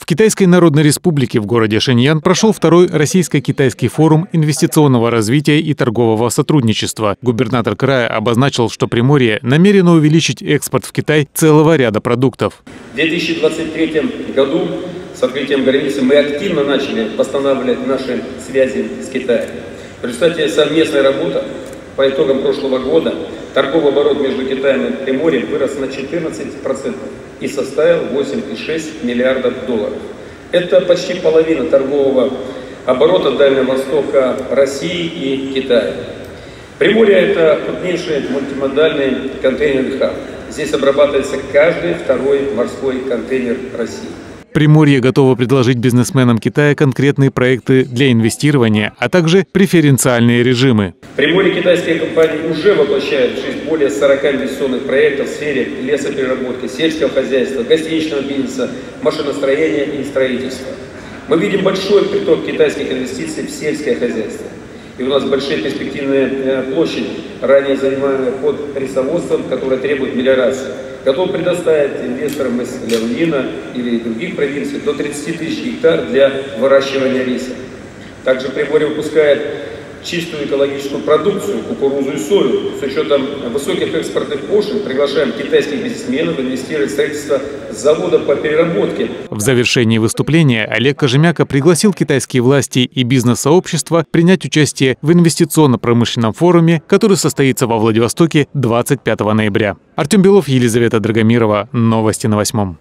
В Китайской Народной Республике в городе Шэньян прошел второй российско-китайский форум инвестиционного развития и торгового сотрудничества. Губернатор края обозначил, что Приморье намерено увеличить экспорт в Китай целого ряда продуктов. В 2023 году с открытием границы мы активно начали восстанавливать наши связи с Китаем. В результате совместной работы по итогам прошлого года торговый оборот между Китаем и Приморьем вырос на 14% и составил 8,6 миллиардов долларов. Это почти половина торгового оборота Дальнего Востока России и Китая. Приморье – это крупнейший мультимодальный контейнерный хаб. Здесь обрабатывается каждый второй морской контейнер России. Приморье готово предложить бизнесменам Китая конкретные проекты для инвестирования, а также преференциальные режимы. Приморье китайские компании уже воплощают в жизнь более 40 инвестиционных проектов в сфере лесопереработки, сельского хозяйства, гостиничного бизнеса, машиностроения и строительства. Мы видим большой приток китайских инвестиций в сельское хозяйство. И у нас большие перспективные э, площади, ранее занимаемые под рисоводством, которые требуют мелиорации готов предоставить инвесторам из Леонина или других провинций до 30 тысяч гектар для выращивания риса. Также Приморье выпускает чистую экологическую продукцию, кукурузу и сою. С учетом высоких экспортных пошлин приглашаем китайских бизнесменов инвестировать в строительство завода по переработке. В завершении выступления Олег Кожемяка пригласил китайские власти и бизнес-сообщество принять участие в инвестиционно-промышленном форуме, который состоится во Владивостоке 25 ноября. Артем Белов, Елизавета Драгомирова. Новости на восьмом.